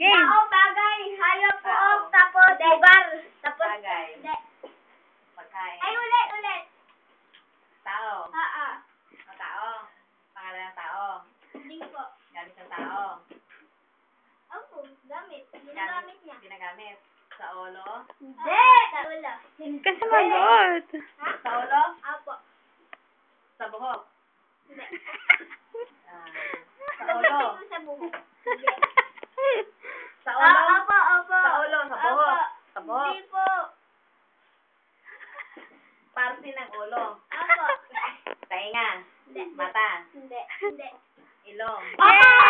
Game. Tao, bagay, hayop, Tao. pook, tapos lugar. Tapos, Bagay. Hindi. Pagkain. Ay, ulit, ulit. Tao. Ah, ah. O tao. Pangalan ng tao. Hindi po. Gamit ng tao. Opo, gamit. Ginagamit niya. Ginagamit. Sa ulo. Hindi! Sa ulo. Ka sumagot. Ha? Sa ulo. Apo. Sa buhok. Hindi. Ah, sa ulo. Ito sa buhok. Hindi. Sa Ah, ulo. opo, opo. Sa ulo, sa buhok. Opo. Sa buhok. Hindi po. Parte ng ulo. Apo. Tainga. Hindi. Mata. Hindi. Hindi. Ilong. Yay!